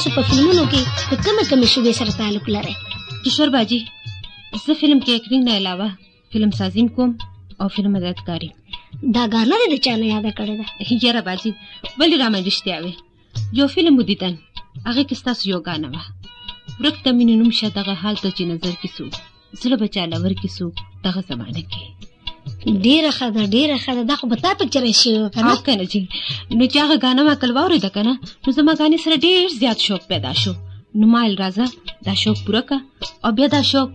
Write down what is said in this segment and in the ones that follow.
تاسو په فلمونو کې د کومه کومه شوبې سره تعلق لرئ کشور باجی زه فلم کې اکټینګ نه علاوه فلم سازیم کوم او فلم مددګاری دا غانا دې چا نه یاد کړی دا یاره باجی ولې را مې رښتیا وې یو فلم ودیدن هغه کې تاسو یو غانا و ورک تمنې نوم شه دغه حالت چې نظر کې سو زړه بچا لور کې سو دغه زمانه کې ډیره ښه ده ډیره ښه ده دا خو به تا پکچرې شوې وه که نه که نه چې نو چې هغه ګانه ما کله واورېده که نه نو زما ګانې سره ډېر زیات شوق پیدا شو نو ما ویل راځه دا شوق پوره کړه او بیا دا شوق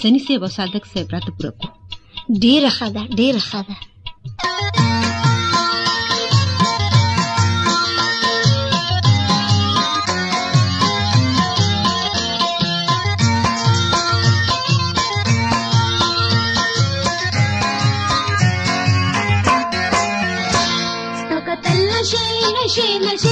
سني صاحب او صادق صاحب راته پوره کړو ډیره ښه ده ډیره ښه ده shame, shame.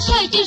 太帅了！